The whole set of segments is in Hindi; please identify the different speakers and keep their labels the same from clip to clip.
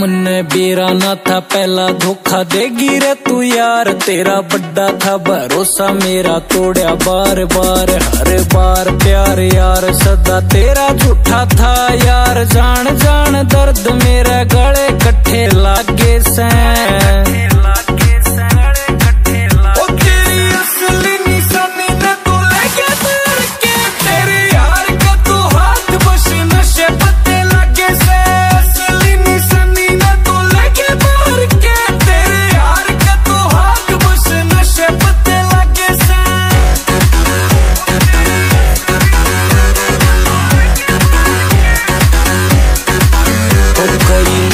Speaker 1: बेरा बेराना था, पहला धोखा देगी रे तू यार। तेरा बड़ा था, भरोसा मेरा तोड़ा बार बार। हर बार प्यार यार, सदा तेरा झूठा था यार। जान जान दर्द मेरा गले कट्ठे लागे सैं।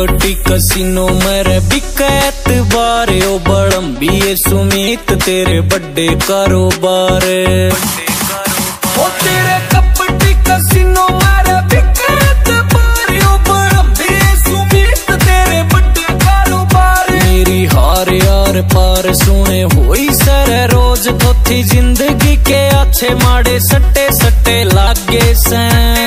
Speaker 1: प्रॉपर्टी कसिनो मेरे बिकैत बारे, ओ बड़म्बी सुमित तेरे बड़े कारोबार। ओ तेरे कपटी कसिनो मेरे बिकैत ओ
Speaker 2: सुमित तेरे बड़े कारोबार।
Speaker 1: मेरी हार यार पार सुने होई सर, रोज तो ज़िंदगी के अच्छे माड़े सट्टे सट्टे लागे सैं।